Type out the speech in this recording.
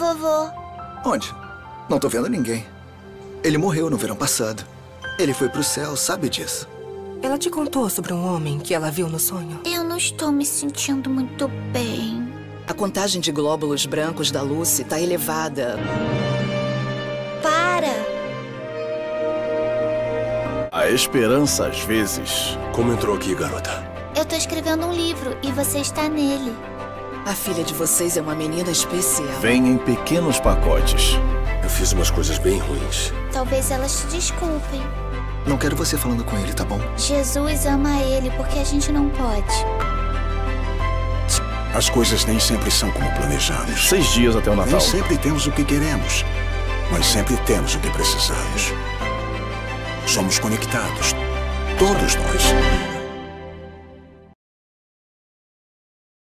vovô? Onde? Não tô vendo ninguém. Ele morreu no verão passado. Ele foi pro céu, sabe disso. Ela te contou sobre um homem que ela viu no sonho? Eu não estou me sentindo muito bem. A contagem de glóbulos brancos da Lucy tá elevada. Para! A esperança, às vezes. Como entrou aqui, garota? Eu tô escrevendo um livro e você está nele. A filha de vocês é uma menina especial. Vem em pequenos pacotes. Eu fiz umas coisas bem ruins. Talvez elas te desculpem. Não quero você falando com ele, tá bom? Jesus ama ele porque a gente não pode. As coisas nem sempre são como planejamos. Seis dias até o Natal. Nem sempre temos o que queremos, mas sempre temos o que precisamos. Somos conectados. Todos nós.